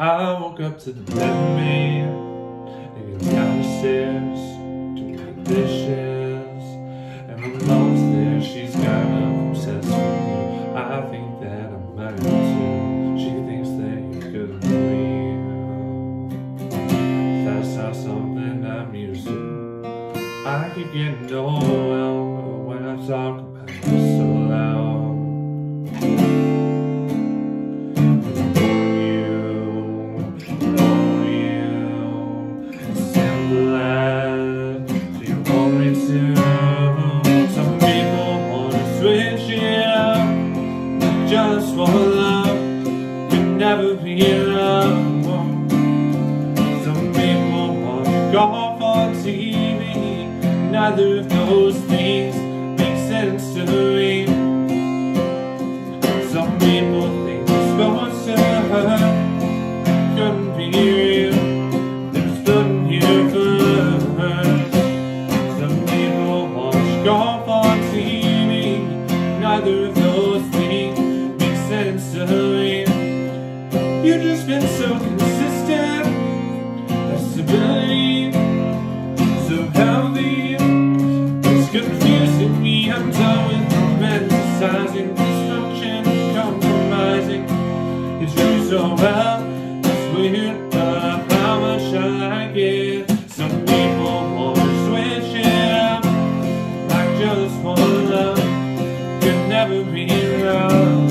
I woke up to the dead man and down the stairs doing the dishes. And my mom's there, she's kind of obsessed with you. I think that I'm might too. She thinks that you could be. That's not something I'm used to. I keep getting overwhelmed when I talk about for love, could never be enough. Some people want to golf on TV. Neither of those things make sense to me. Some people think to hurt. Couldn't be real. Here for her. Some people watch on TV. Neither of those You've just been so consistent. That stability, so healthy. It's confusing me. I'm done with romanticizing dysfunction, compromising. It's really so well. It's weird, but how much I. Some people want to switch it never be enough.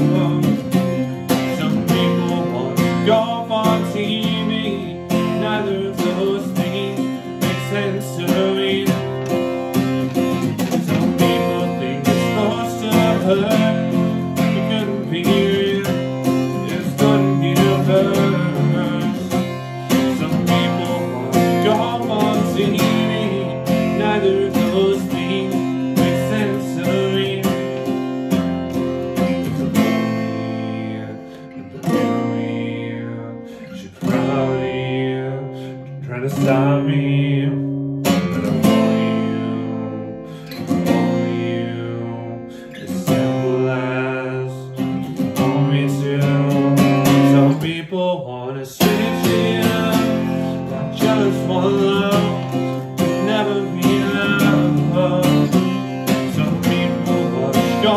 Neither of those things make sense to me. Should probably try to stop me.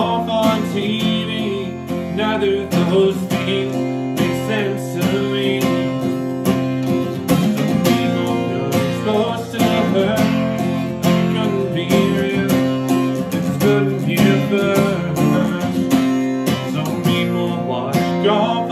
Golf on TV, neither of those things make sense to me. People know it's supposed to it couldn't be real, it's couldn't be reversed. Some people watch golf